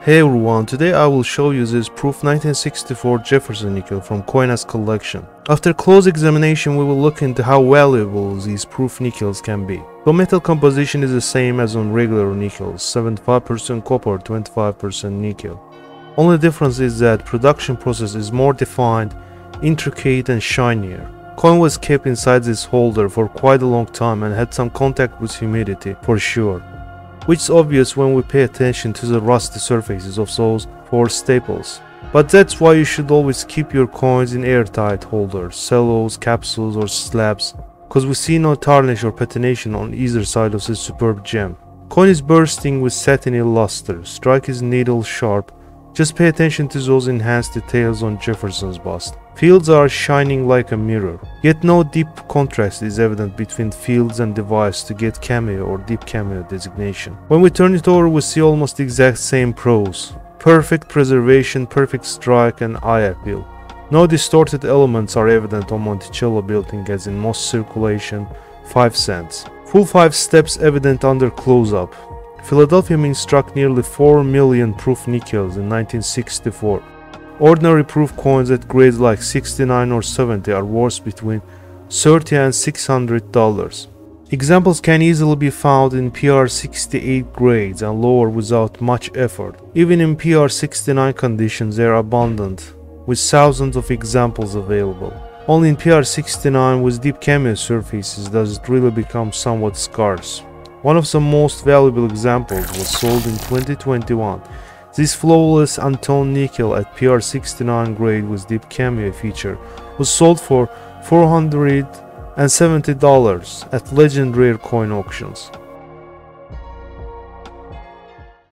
Hey everyone, today I will show you this Proof 1964 Jefferson nickel from Coin AZ collection. After close examination we will look into how valuable these proof nickels can be. The metal composition is the same as on regular nickels, 75% copper, 25% nickel. Only difference is that production process is more defined, intricate and shinier. Coin was kept inside this holder for quite a long time and had some contact with humidity for sure which is obvious when we pay attention to the rusty surfaces of those four staples. But that's why you should always keep your coins in airtight holders, cellos, capsules or slabs, cause we see no tarnish or patination on either side of this superb gem. Coin is bursting with satiny luster, strike is needle sharp, just pay attention to those enhanced details on Jefferson's bust. Fields are shining like a mirror, yet no deep contrast is evident between fields and device to get cameo or deep cameo designation. When we turn it over we see almost exact same pros. Perfect preservation, perfect strike and eye appeal. No distorted elements are evident on Monticello building as in most circulation 5 cents. Full 5 steps evident under close-up. Philadelphia Mint struck nearly 4 million proof nickels in 1964. Ordinary proof coins at grades like 69 or 70 are worth between 30 and 600 dollars. Examples can easily be found in PR68 grades and lower without much effort. Even in PR69 conditions they are abundant, with thousands of examples available. Only in PR69 with deep cameo surfaces does it really become somewhat scarce. One of the most valuable examples was sold in 2021. This flawless untoned nickel at PR69 grade with deep cameo feature was sold for $470 at Legend Rare coin auctions.